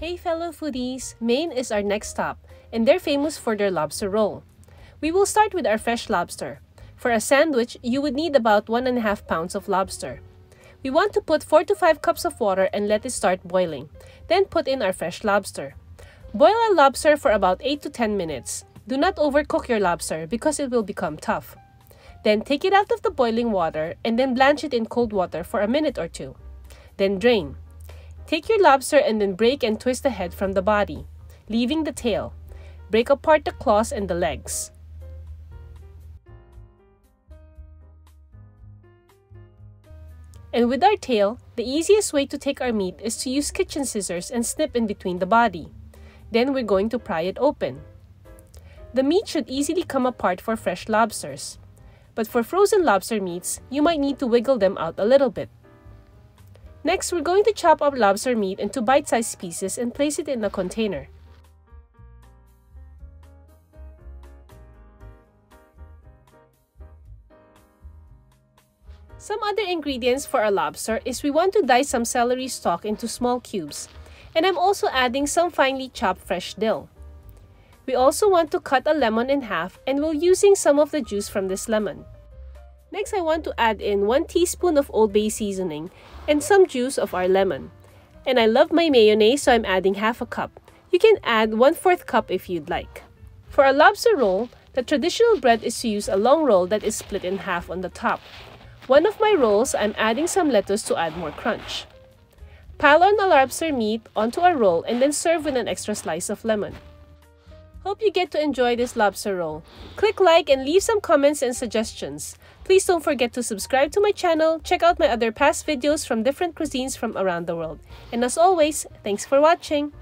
Hey fellow foodies! Maine is our next stop, and they're famous for their lobster roll. We will start with our fresh lobster. For a sandwich, you would need about 1.5 pounds of lobster. We want to put 4 to 5 cups of water and let it start boiling. Then put in our fresh lobster. Boil a lobster for about 8 to 10 minutes. Do not overcook your lobster because it will become tough. Then take it out of the boiling water and then blanch it in cold water for a minute or two. Then drain. Take your lobster and then break and twist the head from the body, leaving the tail. Break apart the claws and the legs. And with our tail, the easiest way to take our meat is to use kitchen scissors and snip in between the body. Then we're going to pry it open. The meat should easily come apart for fresh lobsters. But for frozen lobster meats, you might need to wiggle them out a little bit. Next, we're going to chop up lobster meat into bite-sized pieces and place it in a container. Some other ingredients for our lobster is we want to dice some celery stalk into small cubes. And I'm also adding some finely chopped fresh dill. We also want to cut a lemon in half and we're using some of the juice from this lemon. Next, I want to add in 1 teaspoon of Old Bay seasoning and some juice of our lemon. And I love my mayonnaise so I'm adding half a cup. You can add 1 4th cup if you'd like. For a lobster roll, the traditional bread is to use a long roll that is split in half on the top. One of my rolls, I'm adding some lettuce to add more crunch. Pile on the lobster meat onto a roll and then serve with an extra slice of lemon. Hope you get to enjoy this lobster roll. Click like and leave some comments and suggestions. Please don't forget to subscribe to my channel, check out my other past videos from different cuisines from around the world. And as always, thanks for watching!